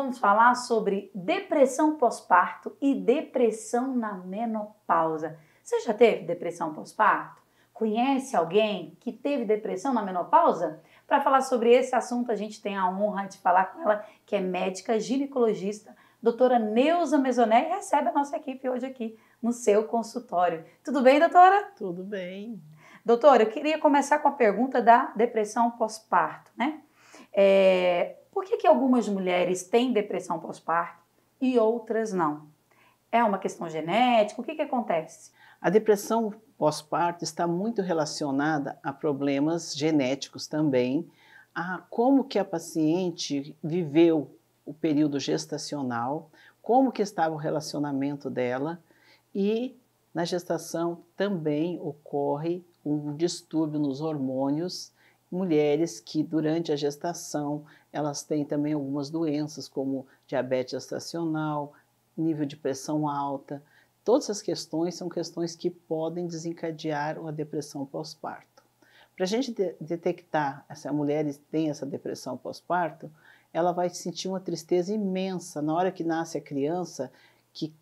vamos falar sobre depressão pós-parto e depressão na menopausa. Você já teve depressão pós-parto? Conhece alguém que teve depressão na menopausa? Para falar sobre esse assunto, a gente tem a honra de falar com ela, que é médica ginecologista, doutora Neuza Mesoné, e recebe a nossa equipe hoje aqui no seu consultório. Tudo bem, doutora? Tudo bem. Doutora, eu queria começar com a pergunta da depressão pós-parto, né? É, por que, que algumas mulheres têm depressão pós-parto e outras não? É uma questão genética? O que, que acontece? A depressão pós-parto está muito relacionada a problemas genéticos também, a como que a paciente viveu o período gestacional, como que estava o relacionamento dela e na gestação também ocorre um distúrbio nos hormônios, mulheres que durante a gestação elas têm também algumas doenças como diabetes gestacional, nível de pressão alta. Todas essas questões são questões que podem desencadear uma depressão pós-parto. Para a gente de detectar se a mulher tem essa depressão pós-parto, ela vai sentir uma tristeza imensa na hora que nasce a criança, que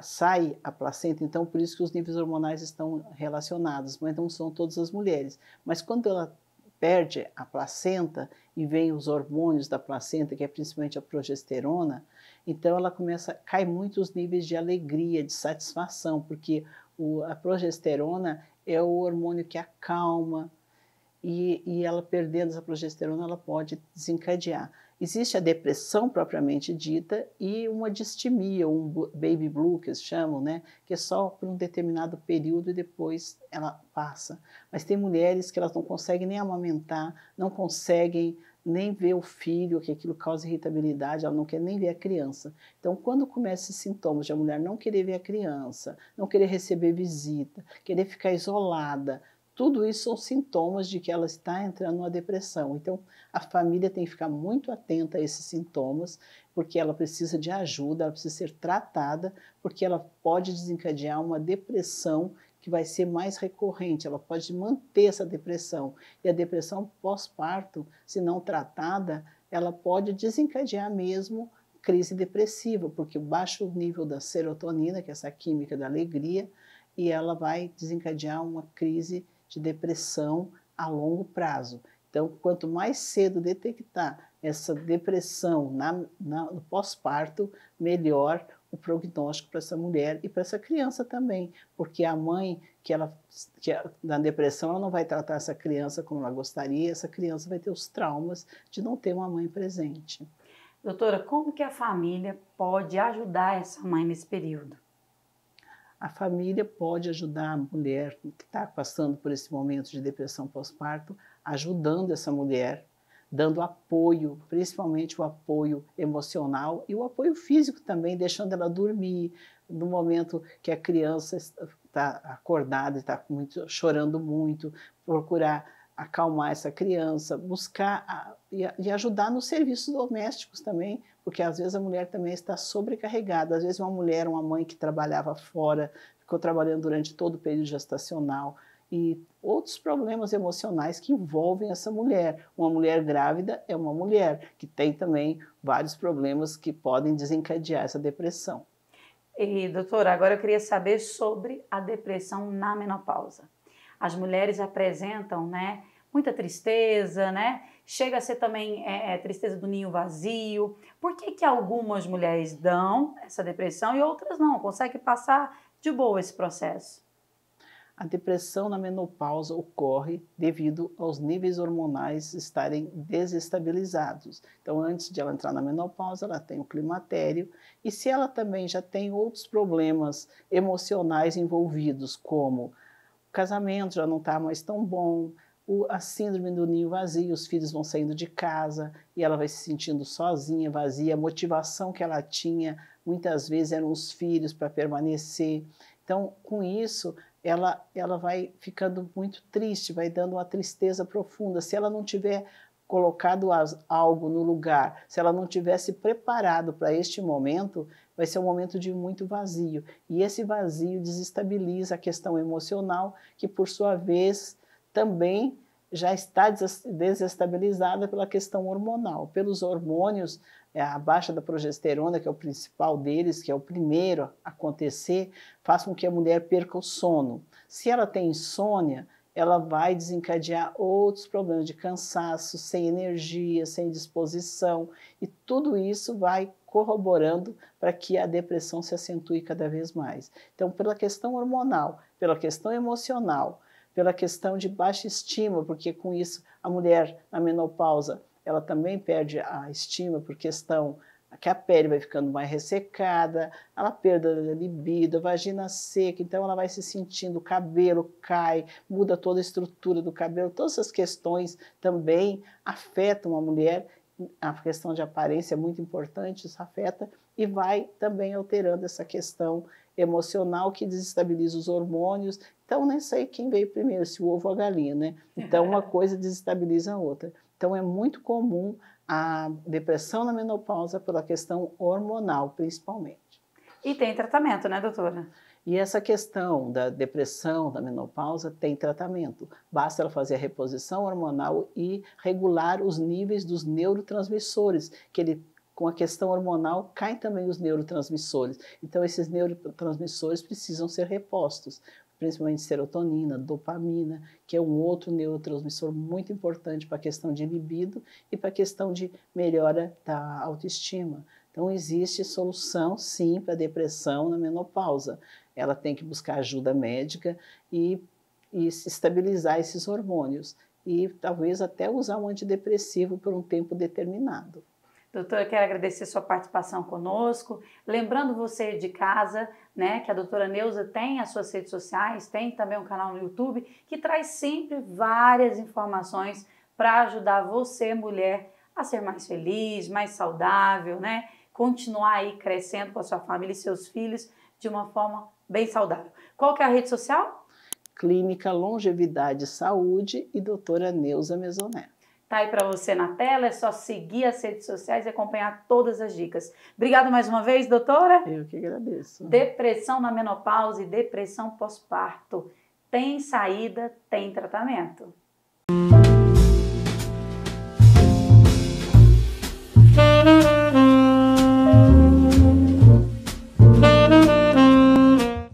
sai a placenta, então por isso que os níveis hormonais estão relacionados, mas não são todas as mulheres. Mas quando ela perde a placenta e vem os hormônios da placenta, que é principalmente a progesterona, então ela começa a cair muito os níveis de alegria, de satisfação, porque o, a progesterona é o hormônio que acalma, e, e ela perdendo essa progesterona, ela pode desencadear. Existe a depressão propriamente dita e uma distimia, um baby blue que eles chamam, né, que é só por um determinado período e depois ela passa. Mas tem mulheres que elas não conseguem nem amamentar, não conseguem nem ver o filho, que aquilo causa irritabilidade, ela não quer nem ver a criança. Então, quando começam esses sintomas de a mulher não querer ver a criança, não querer receber visita, querer ficar isolada, tudo isso são sintomas de que ela está entrando numa depressão. Então, a família tem que ficar muito atenta a esses sintomas, porque ela precisa de ajuda, ela precisa ser tratada, porque ela pode desencadear uma depressão que vai ser mais recorrente, ela pode manter essa depressão. E a depressão pós-parto, se não tratada, ela pode desencadear mesmo crise depressiva, porque o baixo nível da serotonina, que é essa química da alegria, e ela vai desencadear uma crise de depressão a longo prazo. Então, quanto mais cedo detectar essa depressão na, na, no pós-parto, melhor o prognóstico para essa mulher e para essa criança também, porque a mãe que ela que na depressão ela não vai tratar essa criança como ela gostaria, essa criança vai ter os traumas de não ter uma mãe presente. Doutora, como que a família pode ajudar essa mãe nesse período? a família pode ajudar a mulher que está passando por esse momento de depressão pós-parto, ajudando essa mulher, dando apoio, principalmente o apoio emocional e o apoio físico também, deixando ela dormir no momento que a criança está acordada, está muito, chorando muito, procurar acalmar essa criança, buscar a, e, e, ajudar nos serviços domésticos também, porque às vezes a mulher também está sobrecarregada. Às vezes uma mulher, uma mãe que trabalhava fora, ficou trabalhando durante todo o período gestacional e outros problemas emocionais que envolvem essa mulher. Uma mulher grávida é uma mulher que tem também vários problemas que podem desencadear essa depressão. E doutora, agora eu queria saber sobre a depressão na menopausa as mulheres apresentam, né? Muita tristeza, né? Chega a ser também é, é, tristeza do ninho vazio. Por que, que algumas mulheres dão essa depressão e outras não? Conseguem passar de boa esse processo? A depressão na menopausa ocorre devido aos níveis hormonais estarem desestabilizados. Então, antes de ela entrar na menopausa, ela tem o climatério, e se ela também já tem outros problemas emocionais envolvidos, como casamento já não está mais tão bom, o, a síndrome do ninho vazio, os filhos vão saindo de casa e ela vai se sentindo sozinha, vazia, a motivação que ela tinha muitas vezes eram os filhos para permanecer. Então, com isso, ela, ela vai ficando muito triste, vai dando uma tristeza profunda. Se ela não tiver colocado as, algo no lugar, se ela não tivesse preparado para este momento, vai ser um momento de muito vazio. E esse vazio desestabiliza a questão emocional, que por sua vez também já está desestabilizada pela questão hormonal, pelos hormônios, é, a baixa da progesterona, que é o principal deles, que é o primeiro a acontecer, faz com que a mulher perca o sono. Se ela tem insônia, ela vai desencadear outros problemas de cansaço, sem energia, sem disposição, e tudo isso vai corroborando para que a depressão se acentue cada vez mais. Então, pela questão hormonal, pela questão emocional, pela questão de baixa estima, porque com isso a mulher na menopausa ela também perde a estima por questão que a pele vai ficando mais ressecada, ela perde a libido, vagina seca, então ela vai se sentindo, o cabelo cai, muda toda a estrutura do cabelo, todas essas questões também afetam a mulher, a questão de aparência é muito importante, isso afeta, e vai também alterando essa questão emocional que desestabiliza os hormônios. Então, nem sei quem veio primeiro, se o ovo ou a galinha, né? Então, uma coisa desestabiliza a outra. Então, é muito comum a depressão na menopausa pela questão hormonal, principalmente. E tem tratamento, né, doutora? E essa questão da depressão, da menopausa, tem tratamento. Basta ela fazer a reposição hormonal e regular os níveis dos neurotransmissores, que ele com a questão hormonal caem também os neurotransmissores. Então, esses neurotransmissores precisam ser repostos principalmente serotonina, dopamina, que é um outro neurotransmissor muito importante para a questão de libido e para a questão de melhora da autoestima. Então, existe solução, sim, para a depressão na menopausa. Ela tem que buscar ajuda médica e, e estabilizar esses hormônios. E talvez até usar um antidepressivo por um tempo determinado. Doutora, quero agradecer sua participação conosco. Lembrando você de casa, né, que a doutora Neuza tem as suas redes sociais, tem também um canal no YouTube que traz sempre várias informações para ajudar você, mulher, a ser mais feliz, mais saudável, né? Continuar aí crescendo com a sua família e seus filhos de uma forma bem saudável. Qual que é a rede social? Clínica Longevidade Saúde e doutora Neuza Mesoné. Tá aí para você na tela, é só seguir as redes sociais e acompanhar todas as dicas. Obrigada mais uma vez, doutora. Eu que agradeço. Depressão na menopausa e depressão pós-parto. Tem saída, tem tratamento.